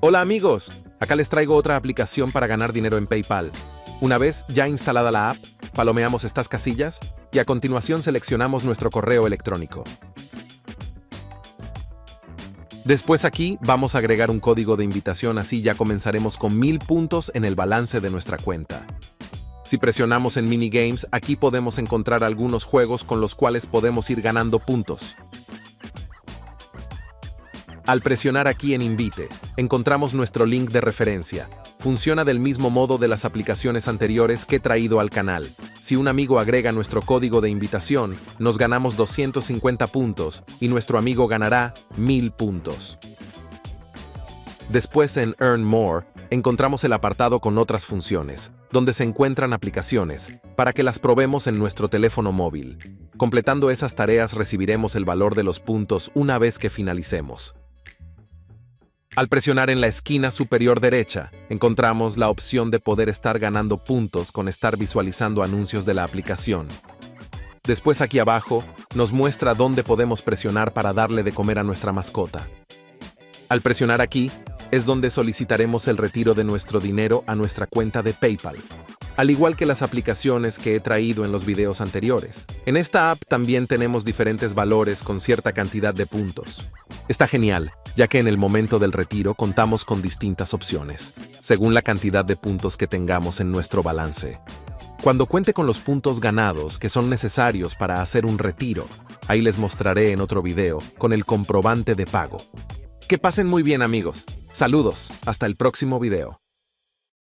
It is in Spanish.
Hola amigos, acá les traigo otra aplicación para ganar dinero en PayPal. Una vez ya instalada la app, palomeamos estas casillas y a continuación seleccionamos nuestro correo electrónico. Después aquí vamos a agregar un código de invitación así ya comenzaremos con mil puntos en el balance de nuestra cuenta. Si presionamos en Minigames, aquí podemos encontrar algunos juegos con los cuales podemos ir ganando puntos. Al presionar aquí en Invite, encontramos nuestro link de referencia. Funciona del mismo modo de las aplicaciones anteriores que he traído al canal. Si un amigo agrega nuestro código de invitación, nos ganamos 250 puntos y nuestro amigo ganará 1000 puntos. Después en Earn More, encontramos el apartado con otras funciones, donde se encuentran aplicaciones, para que las probemos en nuestro teléfono móvil. Completando esas tareas recibiremos el valor de los puntos una vez que finalicemos. Al presionar en la esquina superior derecha, encontramos la opción de poder estar ganando puntos con estar visualizando anuncios de la aplicación. Después aquí abajo, nos muestra dónde podemos presionar para darle de comer a nuestra mascota. Al presionar aquí, es donde solicitaremos el retiro de nuestro dinero a nuestra cuenta de PayPal, al igual que las aplicaciones que he traído en los videos anteriores. En esta app también tenemos diferentes valores con cierta cantidad de puntos. Está genial, ya que en el momento del retiro contamos con distintas opciones, según la cantidad de puntos que tengamos en nuestro balance. Cuando cuente con los puntos ganados que son necesarios para hacer un retiro, ahí les mostraré en otro video con el comprobante de pago. Que pasen muy bien amigos. Saludos, hasta el próximo video.